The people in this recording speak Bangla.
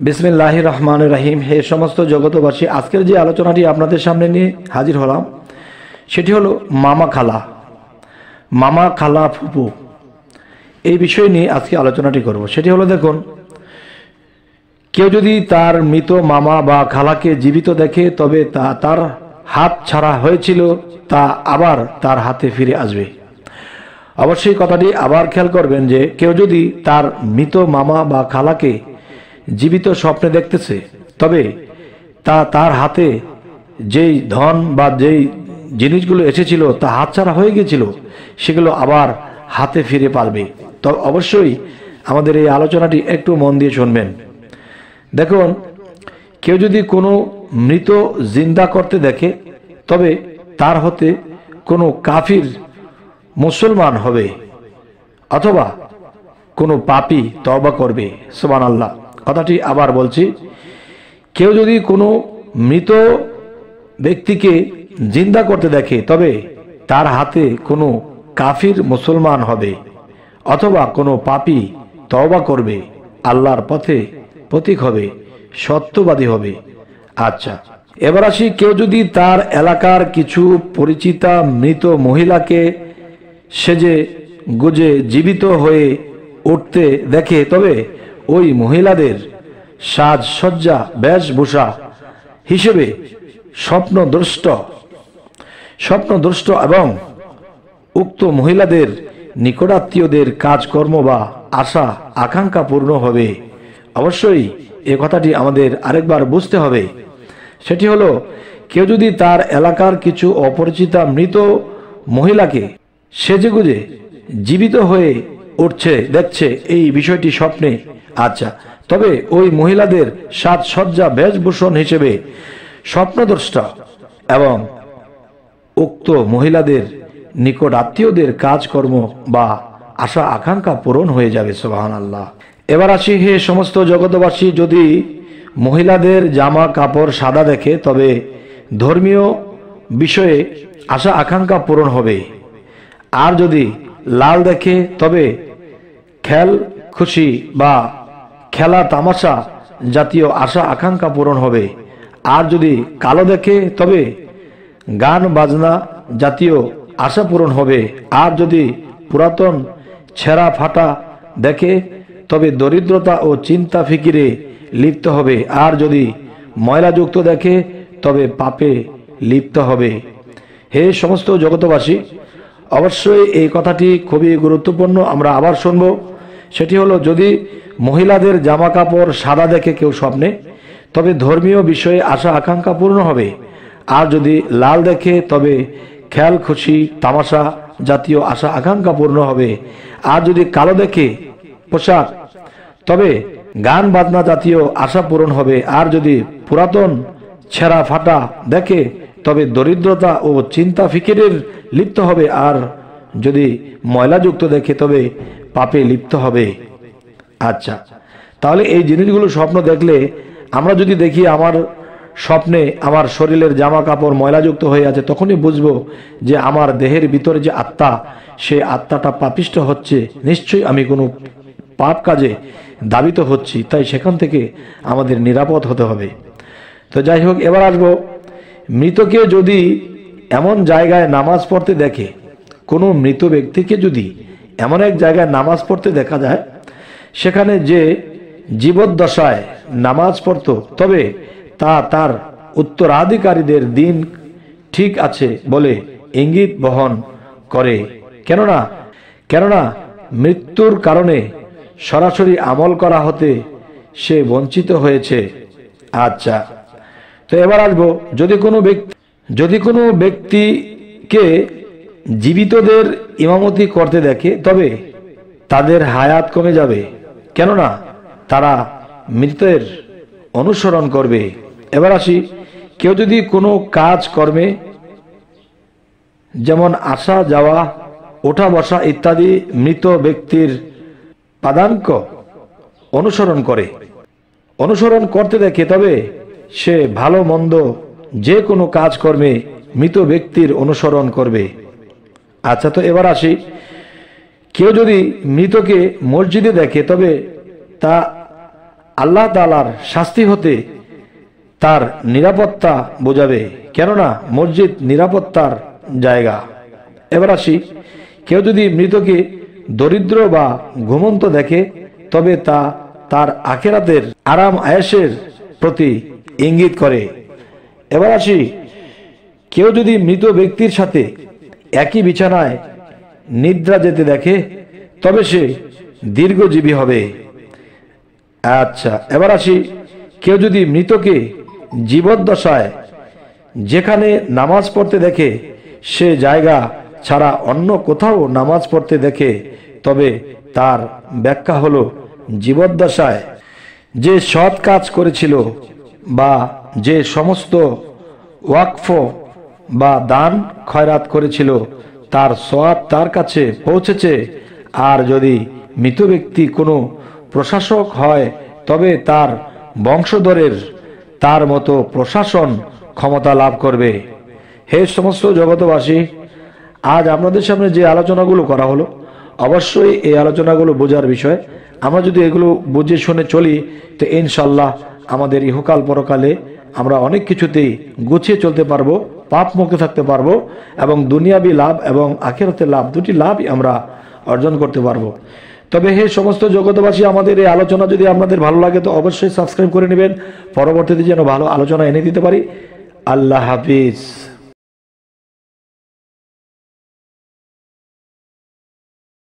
বিসমিল্লাহ রহমান রাহিম। হে সমস্ত জগতবাসী আজকের যে আলোচনাটি আপনাদের সামনে নিয়ে হাজির হলাম, সেটি হলো মামা খালা মামা খালা ফুপু। এই বিষয় নিয়ে আজকে আলোচনাটি করব। সেটি হলো দেখুন, কেউ যদি তার মৃত মামা বা খালাকে জীবিত দেখে, তবে তা তার হাত ছাড়া হয়েছিল, তা আবার তার হাতে ফিরে আসবে। অবশ্যই কথাটি আবার খেয়াল করবেন যে, কেউ যদি তার মৃত মামা বা খালাকে জীবিত স্বপ্নে দেখতেছে। তবে তা তার হাতে যেই ধন বা যেই জিনিসগুলো এসেছিল, তা হাতছাড়া হয়ে গেছিল সেগুলো আবার হাতে ফিরে পারবে তো অবশ্যই আমাদের এই আলোচনাটি একটু মন দিয়ে শুনবেন। দেখুন, কেউ যদি কোনো মৃত জিন্দা করতে দেখে, তবে তার হতে কোনো কাফির মুসলমান হবে, অথবা কোনো পাপি তবা করবে। সোমান আল্লাহ কথাটি আবার বলছি, কেউ যদি কোনো মৃত ব্যক্তিকে জিন্দা করতে দেখে, তবে তার হাতে কোনো কাফির মুসলমান হবে অথবা কোনো পাপি তওবা করবে, আল্লাহর পথে প্রতীক হবে, সত্যবাদী হবে। আচ্ছা এবার আসি, কেউ যদি তার এলাকার কিছু পরিচিতা মৃত মহিলাকে সেজে গুজে জীবিত হয়ে উঠতে দেখে, তবে ওই মহিলাদের সাজসজ্জা, বেশভূষা হিসেবে স্বপ্নদ্রষ্ট স্বপ্নদ্রষ্ট এবং উক্ত মহিলাদের নিকটাত্মীয়দের কাজকর্ম বা আশা, আকাঙ্ক্ষা পূর্ণ হবে। অবশ্যই এ কথাটি আমাদের আরেকবার বুঝতে হবে। সেটি হলো, কেউ যদি তার এলাকার কিছু অপরিচিতা মৃত মহিলাকে সেজেগুজে জীবিত হয়ে উঠছে, দেখছে, এই বিষয়টি স্বপ্নে আচ্ছা তবে ওই মহিলাদের সাজসজ্জা বেশভূষণ হিসেবে স্বপ্নদ্রষ্টা এবং উক্ত মহিলাদের নিকট আত্মীয়দের কাজকর্ম বা আশা আকাঙ্ক্ষা পূরণ হয়ে যাবে সোহান আল্লাহ এবার আসি হে সমস্ত জগতবাসী যদি মহিলাদের জামা কাপড় সাদা দেখে, তবে ধর্মীয় বিষয়ে আশা আকাঙ্ক্ষা পূরণ হবে। আর যদি লাল দেখে, তবে খেল, খুশি বা খেলা, তামাশা জাতীয় আশা, আকাঙ্ক্ষা পূরণ হবে। আর যদি কালো দেখে, তবে গান, বাজনা জাতীয় আশা পূরণ হবে। আর যদি পুরাতন ছেঁড়া ফাটা দেখে, তবে দরিদ্রতা ও চিন্তা ফিকিরে লিপ্ত হবে। আর যদি ময়লাযুক্ত দেখে, তবে পাপে লিপ্ত হবে। হে সমস্ত জগতবাসী অবশ্যই এই কথাটি খুবই গুরুত্বপূর্ণ। আমরা আবার শুনব। সেটি হলো যদি মহিলাদের জামা কাপড় সাদা দেখে কেউ স্বপ্নে, তবে ধর্মীয় বিষয়ে আশা আকাঙ্ক্ষা পূর্ণ হবে। আর যদি লাল দেখে, তবে খেয়াল, খুশি, তামাশা জাতীয় আশা আকাঙ্ক্ষা পূর্ণ হবে। আর যদি কালো দেখে, পোশাক, তবে গান বাজনা জাতীয় আশা পূরণ হবে। আর যদি পুরাতন ছেঁড়া ফাটা দেখে, তবে দরিদ্রতা ও চিন্তা ফিকিরের লিপ্ত হবে। আর যদি ময়লাযুক্ত দেখে, তবে পাপে লিপ্ত হবে। আচ্ছা তাহলে এই জিনিসগুলো স্বপ্ন দেখলে আমরা যদি দেখি আমার স্বপ্নে আমার শরীরের জামা কাপড় ময়লাযুক্ত হয়ে আছে, তখনই বুঝব যে আমার দেহের ভিতরে যে আত্মা সে আত্মাটা পাপিষ্ট হচ্ছে। নিশ্চয়ই আমি কোনো পাপ কাজে দাবিত হচ্ছি, তাই সেখান থেকে আমাদের নিরাপদ হতে হবে। তো যাই হোক, এবার আসব। মৃতকে যদি এমন জায়গায় নামাজ পড়তে দেখে, কোনো মৃত ব্যক্তিকে যদি এমন এক জায়গায় নামাজ পড়তে দেখা যায়, সেখানে যে জীবদ্দশায় নামাজ পড়ত, তবে তা তার উত্তরাধিকারীদের দিন ঠিক আছে বলে ইঙ্গিত বহন করে। কেননা কেননা মৃত্যুর কারণে সরাসরি আমল করা হতে সে বঞ্চিত হয়েছে। আচ্ছা তো এবার আসব, যদি কোনো ব্যক্তি, যদি কোনো ব্যক্তিকে জীবিতদের ইমামতি করতে দেখে, তবে তাদের হায়াত কমে যাবে। কেননা তারা মৃতের অনুসরণ করবে। এবার আসি, কেউ যদি কোনো কাজ কর্মে, যেমন আসা যাওয়া, ওঠা বসা ইত্যাদি মৃত ব্যক্তির পাদাঙ্ক অনুসরণ করে। অনুসরণ করতে দেখে, তবে সে ভালো মন্দ যে কোনো কাজকর্মে মৃত ব্যক্তির অনুসরণ করবে। আচ্ছা তো এবার আসি। কেউ যদি মৃতকে মসজিদে দেখে, তবে তা আল্লাহ তালার শাস্তি হতে তার নিরাপত্তা বোঝাবে। কেননা, মসজিদ নিরাপত্তার জায়গা। এবার আসি। কেউ যদি মৃতকে দরিদ্র বা ঘুমন্ত দেখে, তবে তা তার আখেরাতের আরাম আয়াসের প্রতি ইঙ্গিত করে। এবার আসি। কেউ যদি মৃত ব্যক্তির সাথে একই বিছানায় নিদ্রা যেতে দেখে তবে সে দীর্ঘজীবী হবে। আচ্ছা এবার আসি, কেউ যদি মৃতকে জীবদ্দশায় যেখানে নামাজ পড়তে দেখে সে জায়গা ছাড়া অন্য কোথাও নামাজ পড়তে দেখে, তবে তার ব্যাখ্যা হলো জীবদ্দশায় যে সৎ কাজ করেছিল বা যে সমস্ত ওয়াকফ বা দান খয়রাত করেছিল, তার সওয়াব তার কাছে পৌঁছেছে। আর যদি মৃত ব্যক্তি কোনো প্রশাসক হয়, তবে তার বংশধরের তার মতো প্রশাসন ক্ষমতা লাভ করবে। হে সমস্ত জগতবাসী আজ আপনাদের সামনে যে আলোচনাগুলো করা হলো, অবশ্যই এই আলোচনাগুলো বোঝার বিষয়। আমরা যদি এগুলো বুঝে শুনে চলি, তো ইনশাল্লাহ আমাদের ইহকাল পরকালে আমরা অনেক কিছুতেই গুছিয়ে চলতে পারব। পাপ মুক্ত থাকতে পারব এবং দুনিয়াবি লাভ এবং আখেরাতের লাভ, দুটি লাভই আমরা অর্জন করতে পারব। তবে হে সমস্ত জগতবাসী আমাদের এই আলোচনা যদি আপনাদের ভালো লাগে, তো অবশ্যই সাবস্ক্রাইব করে নেবেন। পরবর্তীতে যেন ভালো আলোচনা এনে দিতে পারি। আল্লাহ হাফিজ।